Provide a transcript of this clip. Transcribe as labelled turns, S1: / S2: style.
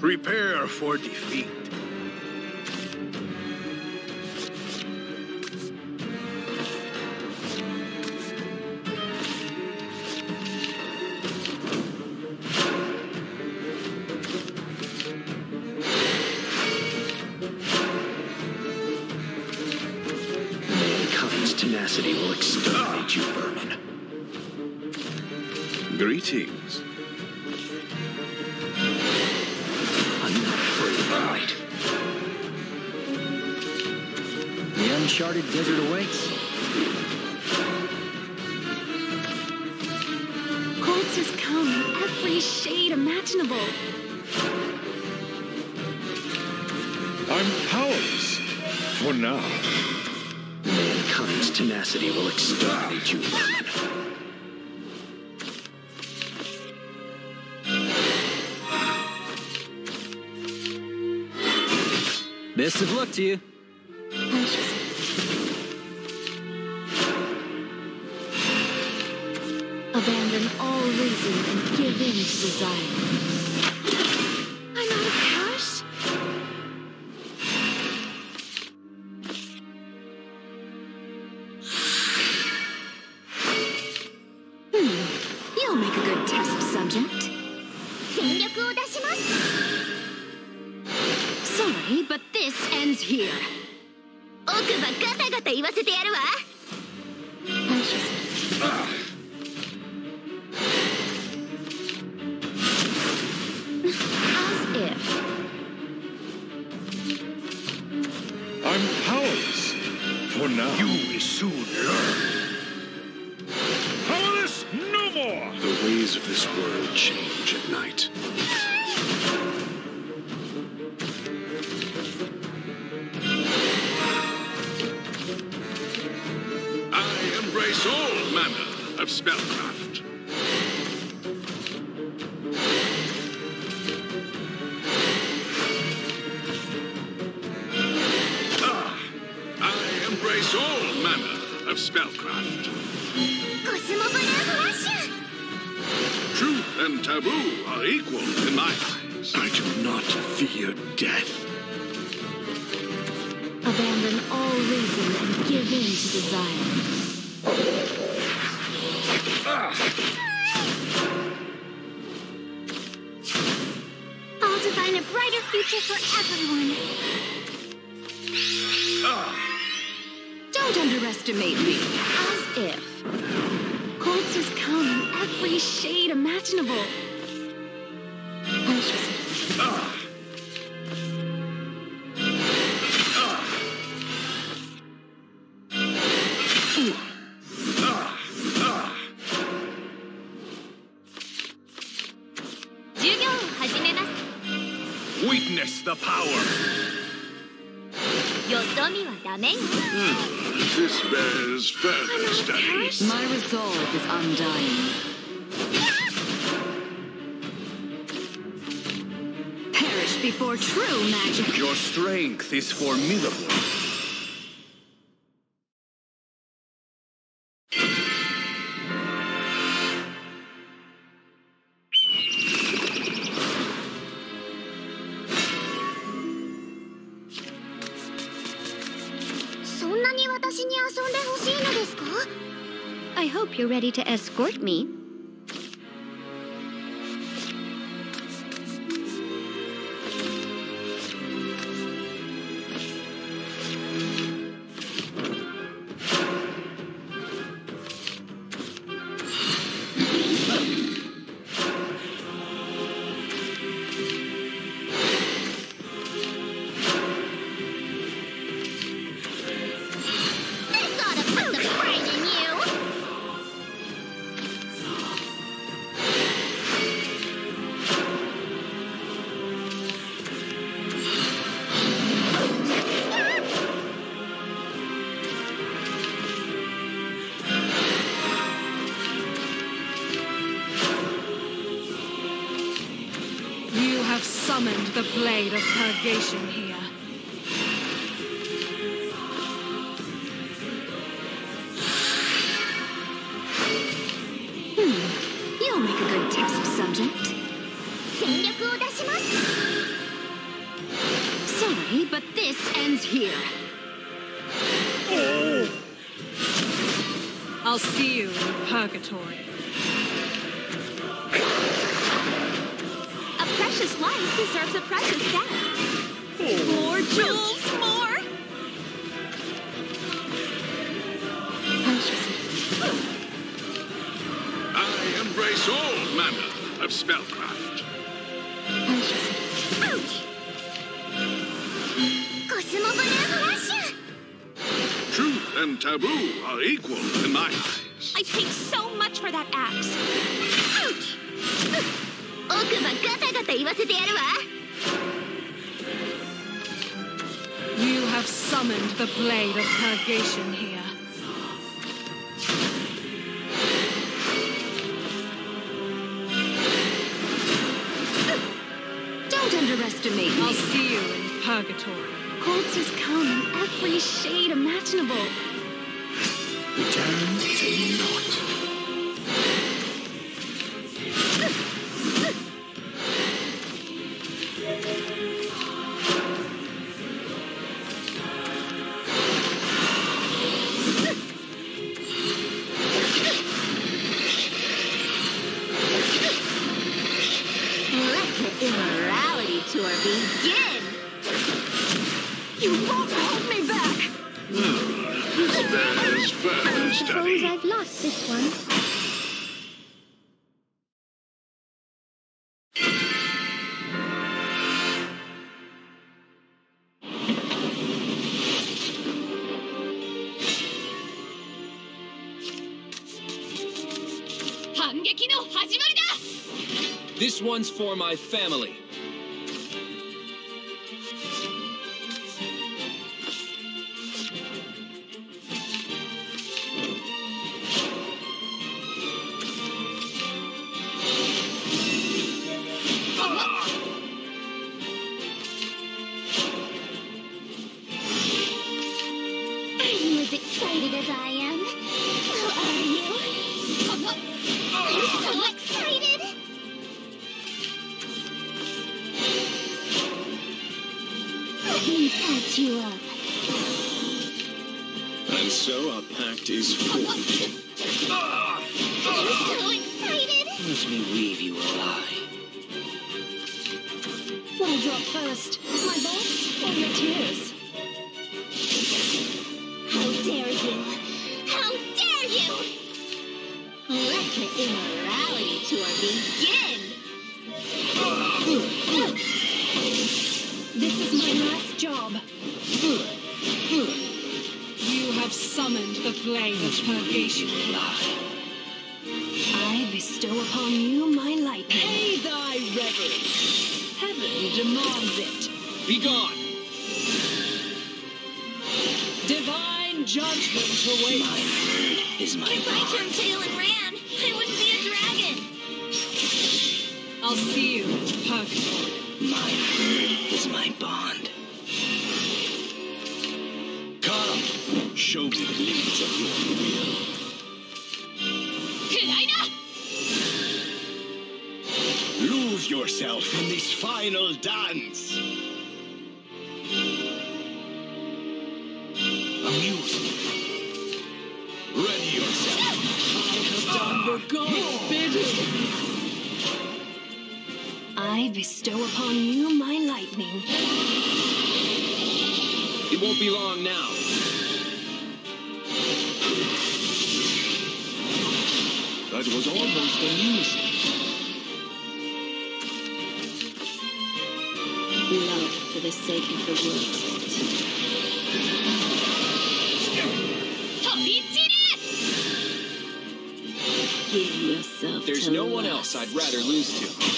S1: Prepare for defeat.
S2: Mankind's tenacity will exterminate you, vermin.
S1: Greetings.
S3: Uncharted desert awaits.
S4: Quartz has come in every shade imaginable.
S1: I'm powerless. For now.
S2: Mankind's tenacity will exterminate you, vermin.
S3: Best of luck to you.
S4: All reason and give in to desire. I'm out of cash? Hmm, you'll make a good test subject. Sorry, but this ends here.
S5: 奥歯ガタガタ言わせてやるわ
S1: now. You will soon learn. Powerless no more!
S2: The ways of this world change at night.
S1: I embrace all manner of spellcraft. of spellcraft.
S5: Cosmo
S1: Truth and taboo are equal in my eyes.
S2: I do not fear death.
S4: Abandon all reason and give in to desire. Ah.
S5: I'll divine a brighter future for everyone.
S4: Don't underestimate me. As if. Colsters come in every shade imaginable.
S5: Ah! Uh.
S1: Witness the power!
S5: Hmm.
S1: This bears further study.
S4: My resolve is undying. Perish before true magic.
S1: Your strength is formidable.
S4: I hope you're ready to escort me.
S6: summoned the blade of purgation here. Hmm.
S4: You'll make a good test subject.
S5: Sorry, but this ends here. Oh.
S6: I'll see you in purgatory.
S5: Life deserves a precious death. More jewels, more!
S1: I embrace all manner of spellcraft.
S5: Ouch! Cosmo Flash!
S1: Truth and taboo are equal in my eyes.
S5: I paid so much for that axe. Ouch! 奥歯ガタガタ言わせてやるわ
S6: You have summoned the blade of purgation here.
S5: Don't underestimate
S6: I'll
S5: me.
S6: see you in purgatory.
S5: Corpses come in every shade imaginable.
S2: Return to naught.
S5: Begin! You won't hold me back!
S1: This There's further study.
S5: I've lost this one.
S7: This one's for my family.
S5: You up.
S2: And so our pact is forged.
S5: I'm so excited!
S2: Let me weave you a lie.
S5: What'll drop first? My bolts or your tears? How dare you! How dare you! Let the immorality tour begin!
S6: This is my last job. Summoned the blade of purgation.
S5: I bestow upon you my lightning.
S6: Pay thy reverence. Heaven demands it.
S7: Be gone!
S6: Divine judgment awaits.
S2: My Is my
S5: If I turned tail and ran, I wouldn't be a dragon.
S6: I'll see you in purgatory.
S2: My word is my bond. Show me the limits of your will.
S5: Could I not?
S2: Lose yourself in this final dance. Amuse me. Ready yourself.
S6: I have Done the gods bidding.
S5: I bestow upon you my lightning.
S7: It won't be long now.
S2: That was almost amusing.
S5: Love for the sake of the world. Give yourself
S7: There's
S5: to
S7: no one else I'd rather lose to.